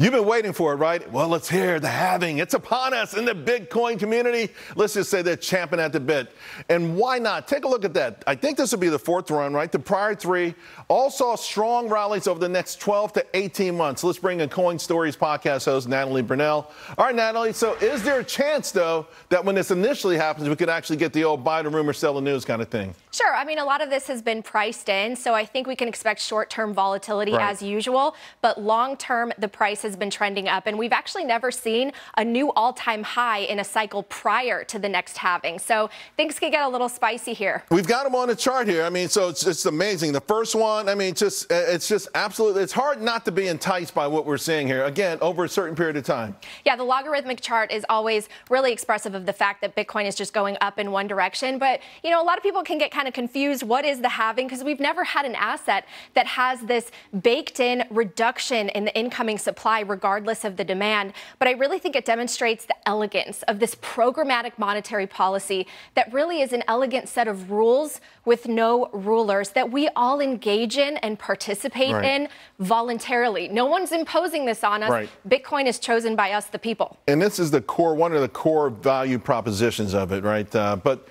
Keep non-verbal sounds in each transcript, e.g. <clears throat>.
You've been waiting for it, right? Well, let's hear the halving. It's upon us in the Bitcoin community. Let's just say they're champing at the bit. And why not? Take a look at that. I think this will be the fourth run, right? The prior three all saw strong rallies over the next 12 to 18 months. Let's bring in Coin Stories podcast host Natalie Brunell. All right, Natalie. So, is there a chance, though, that when this initially happens, we could actually get the old buy the rumor, sell the news kind of thing? Sure. I mean, a lot of this has been priced in, so I think we can expect short term volatility right. as usual. But long term, the price has been trending up, and we've actually never seen a new all time high in a cycle prior to the next halving. So things could get a little spicy here. We've got them on the chart here. I mean, so it's just amazing. The first one, I mean, just it's just absolutely, it's hard not to be enticed by what we're seeing here. Again, over a certain period of time. Yeah, the logarithmic chart is always really expressive of the fact that Bitcoin is just going up in one direction. But, you know, a lot of people can get kind of confused. What is the halving? Because we've never had an asset that has this baked in reduction in the incoming supply, regardless of the demand. But I really think it demonstrates the elegance of this programmatic monetary policy that really is an elegant set of rules with no rulers that we all engage in and participate right. in voluntarily. No one's imposing this on us. Right. Bitcoin is chosen by us, the people. And this is the core, one of the core value propositions of it, right? Uh, but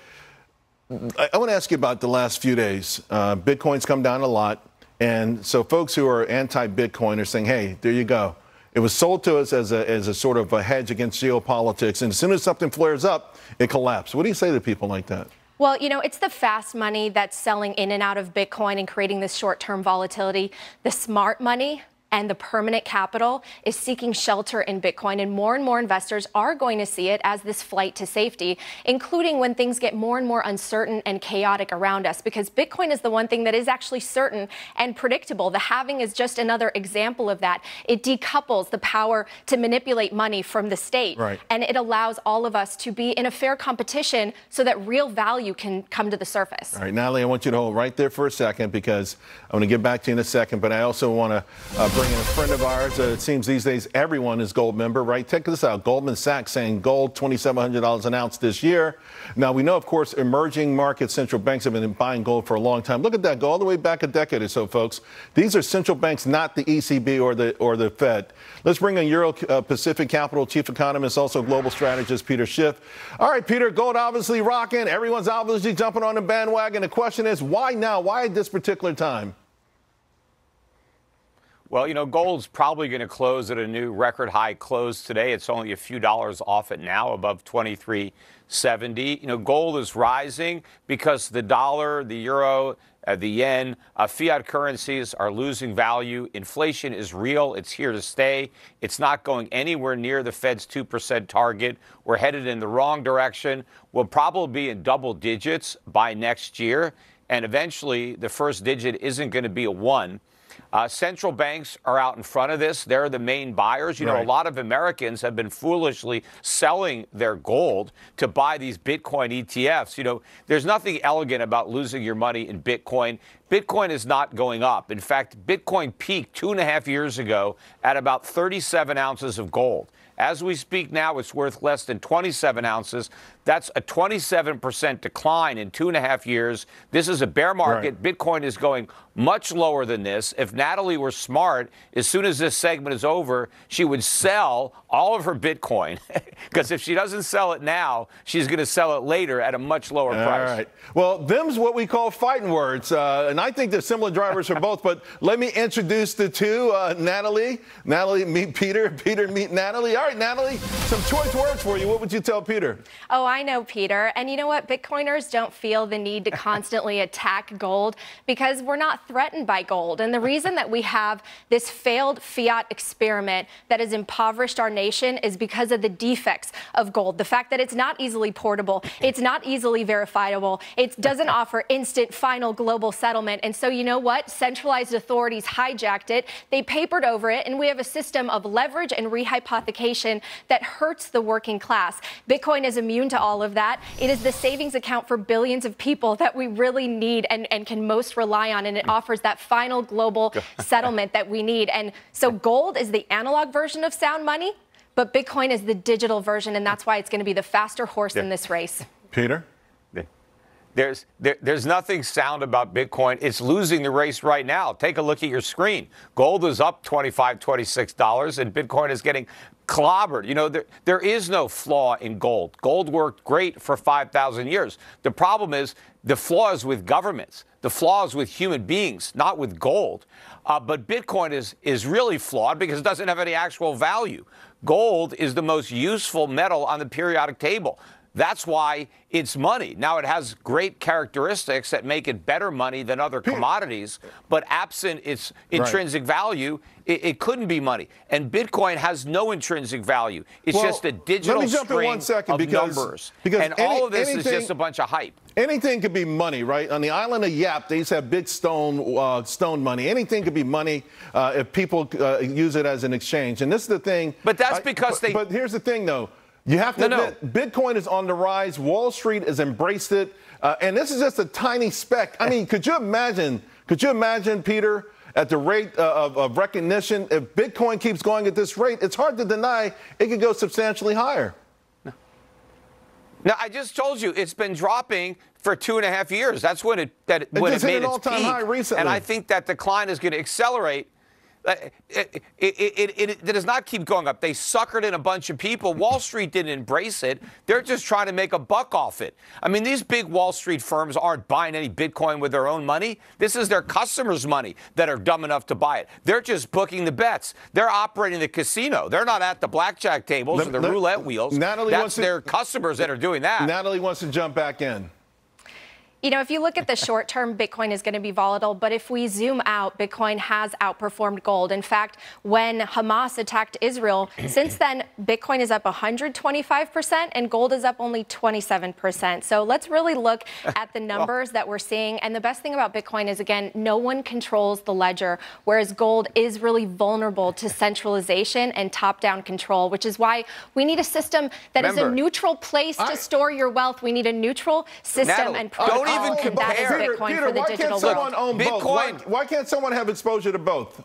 I, I want to ask you about the last few days. Uh, Bitcoin's come down a lot. And so folks who are anti-Bitcoin are saying, hey, there you go. It was sold to us as a, as a sort of a hedge against geopolitics. And as soon as something flares up, it collapses. What do you say to people like that? Well, you know, it's the fast money that's selling in and out of Bitcoin and creating this short term volatility. The smart money and the permanent capital is seeking shelter in Bitcoin. And more and more investors are going to see it as this flight to safety, including when things get more and more uncertain and chaotic around us, because Bitcoin is the one thing that is actually certain and predictable. The halving is just another example of that. It decouples the power to manipulate money from the state. Right. And it allows all of us to be in a fair competition so that real value can come to the surface. All right, Natalie, I want you to hold right there for a second because I want to get back to you in a second, but I also want to uh, bring in a friend of ours. Uh, it seems these days everyone is gold member, right? Check this out. Goldman Sachs saying gold $2,700 an ounce this year. Now, we know, of course, emerging market central banks have been buying gold for a long time. Look at that. Go all the way back a decade or so, folks. These are central banks, not the ECB or the, or the Fed. Let's bring in Euro uh, Pacific Capital chief economist, also global strategist, Peter Schiff. All right, Peter, gold obviously rocking. Everyone's obviously jumping on the bandwagon. The question is, why now? Why at this particular time? Well, you know, gold's probably going to close at a new record high close today. It's only a few dollars off it now, above 2370. You know, gold is rising because the dollar, the euro, uh, the yen, uh, fiat currencies are losing value. Inflation is real. It's here to stay. It's not going anywhere near the Fed's 2% target. We're headed in the wrong direction. We'll probably be in double digits by next year. And eventually, the first digit isn't going to be a one. Uh, central banks are out in front of this. They're the main buyers. You know, right. a lot of Americans have been foolishly selling their gold to buy these Bitcoin ETFs. You know, there's nothing elegant about losing your money in Bitcoin. Bitcoin is not going up. In fact, Bitcoin peaked two and a half years ago at about 37 ounces of gold. As we speak now, it's worth less than 27 ounces. That's a 27% decline in two and a half years. This is a bear market. Right. Bitcoin is going much lower than this. If Natalie were smart, as soon as this segment is over, she would sell all of her Bitcoin. <laughs> Because if she doesn't sell it now, she's going to sell it later at a much lower all price. All right. Well, them's what we call fighting words. Uh, and I think there's similar drivers for both. But let me introduce the two uh, Natalie. Natalie, meet Peter. <laughs> Peter, meet Natalie. All right, Natalie, some choice words for you. What would you tell Peter? Oh, I know, Peter. And you know what? Bitcoiners don't feel the need to constantly <laughs> attack gold because we're not threatened by gold. And the reason that we have this failed fiat experiment that has impoverished our nation is because of the defects of gold. The fact that it's not easily portable, it's not easily verifiable, it doesn't <laughs> offer instant final global settlement. And so, you know what? Centralized authorities hijacked it, they papered over it, and we have a system of leverage and rehypothecation that hurts the working class. Bitcoin is immune to all of that. It is the savings account for billions of people that we really need and, and can most rely on, and it mm. offers that final global <laughs> settlement that we need. And so gold is the analog version of sound money, but Bitcoin is the digital version, and that's why it's going to be the faster horse yeah. in this race. Peter? There's there, there's nothing sound about Bitcoin. It's losing the race right now. Take a look at your screen. Gold is up $25, 26 dollars, and Bitcoin is getting clobbered. You know, there, there is no flaw in gold. Gold worked great for 5,000 years. The problem is the flaw is with governments. The flaw is with human beings, not with gold. Uh, but Bitcoin is, is really flawed because it doesn't have any actual value. Gold is the most useful metal on the periodic table. That's why it's money. Now, it has great characteristics that make it better money than other commodities, but absent its intrinsic right. value, it, it, couldn't be money. And Bitcoin has no intrinsic value. It's well, just a digital let me jump string in one second of because, numbers. Because and any, all of this anything, is just a bunch of hype. Anything could be money, right? On the island of Yap, they used to have big stone uh, stone money. Anything could be money uh, if people uh, use it as an exchange. And this is the thing. But that's I, because but, they. But here's the thing, though. You have to no, admit, no. Bitcoin is on the rise. Wall Street has embraced it, uh, and this is just a tiny speck. I mean, could you imagine? Could you imagine, Peter, at the rate uh, of, of recognition, if Bitcoin keeps going at this rate, it's hard to deny it could go substantially higher. Now, I just told you it's been dropping for two and a half years. That's when it that it when it made an its all-time peak. high recently. And I think that decline is going to accelerate Uh, it, it, it, it, does not keep going up. They suckered in a bunch of people. Wall Street didn't embrace it. They're just trying to make a buck off it. I mean, these big Wall Street firms aren't buying any Bitcoin with their own money. This is their customers' money that are dumb enough to buy it. They're just booking the bets. They're operating the casino. They're not at the blackjack tables let, or the let, roulette wheels. Natalie That's to, their customers that are doing that. Natalie wants to jump back in. You know, if you look at the short term, Bitcoin is going to be volatile. But if we zoom out, Bitcoin has outperformed gold. In fact, when Hamas attacked Israel, <clears throat> since then, Bitcoin is up 125% and gold is up only 27%. So let's really look <laughs> at the numbers that we're seeing. And the best thing about Bitcoin is, again, no one controls the ledger, whereas gold is really vulnerable to centralization and top down control, which is why we need a system that Remember, is a neutral place I, to store your wealth. We need a neutral system Natalie, and protocol even oh, compare. That is Bitcoin Peter, for the why digital can't someone own Bitcoin. both? Why, why, can't someone have exposure to both?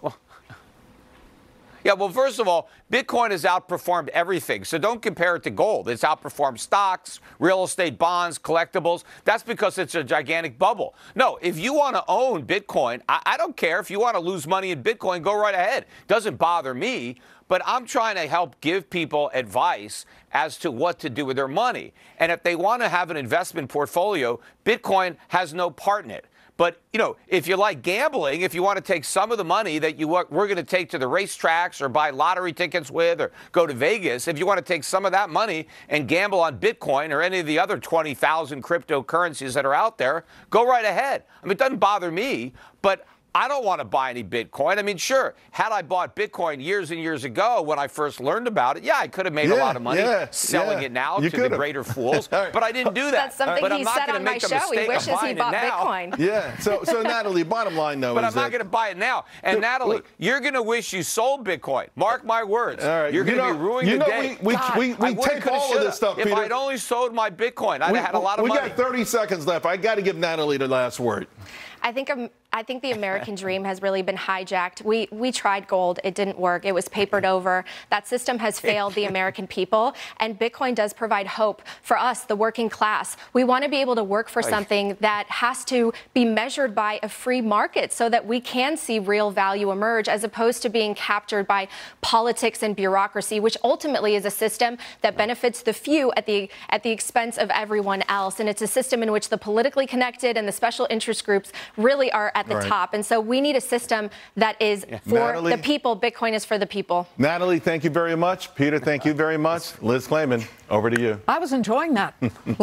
Yeah, well, first of all, Bitcoin has outperformed everything. So don't compare it to gold. It's outperformed stocks, real estate, bonds, collectibles. That's because it's a gigantic bubble. No, if you want to own Bitcoin, I, I don't care. If you want to lose money in Bitcoin, go right ahead. Doesn't bother me. But I'm trying to help give people advice as to what to do with their money. And if they want to have an investment portfolio, Bitcoin has no part in it. But, you know, if you like gambling, if you want to take some of the money that you we're going to take to the racetracks or buy lottery tickets with or go to Vegas, if you want to take some of that money and gamble on Bitcoin or any of the other 20,000 cryptocurrencies that are out there, go right ahead. I mean, it doesn't bother me, but I don't want to buy any Bitcoin. I mean, sure, had I bought Bitcoin years and years ago when I first learned about it, yeah, I could have made yeah, a lot of money yeah, selling yeah. it now you to the greater <laughs> fools. right. But I didn't do that. That's something but he said on my show. He wishes he bought Bitcoin. <laughs> Yeah. So, so Natalie, bottom line though but is I'm not going to buy it now. And Natalie, look, you're going to wish you sold Bitcoin. Mark my words. All right. You're going to be ruining you know, the day. We, we, God, we, we take all of this stuff, If Peter. I'd only sold my Bitcoin, I'd we, have had a lot of we money. We got 30 seconds left. I got to give Natalie the last word. I think um, I think the <laughs> American dream has really been hijacked. We we tried gold, it didn't work. It was papered <laughs> over. That system has failed the American people, and Bitcoin does provide hope for us, the working class. We want to be able to work for something that has to be measured by a free market, so that we can see real value emerge, as opposed to being captured by politics and bureaucracy, which ultimately is a system that benefits the few at the at the expense of everyone else. And it's a system in which the politically connected and the special interest groups really are at the right. top. And so we need a system that is yeah. for Natalie, the people. Bitcoin is for the people. Natalie, thank you very much. Peter, thank you very much. Liz Claman, over to you. I was enjoying that. <laughs>